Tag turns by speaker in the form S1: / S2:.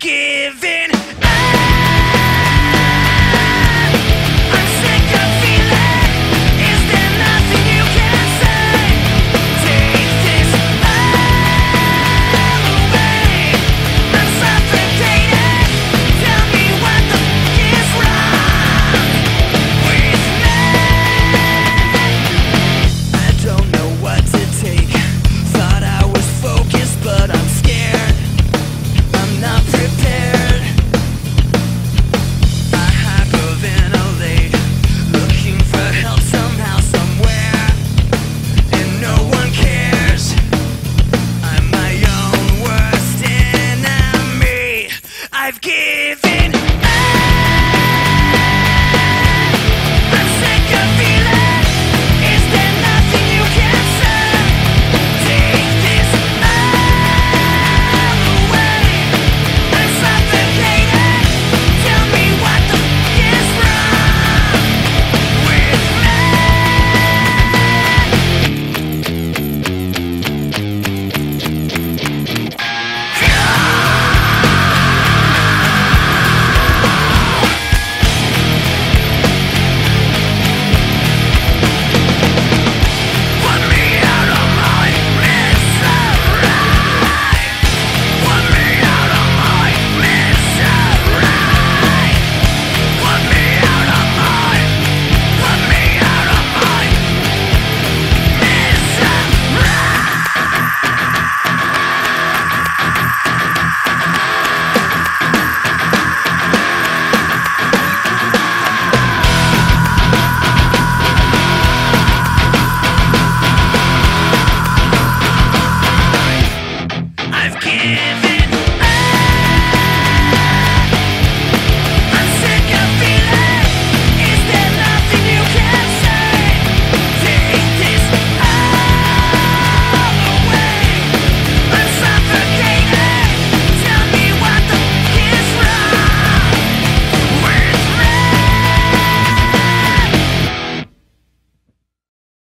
S1: aquí. 5K!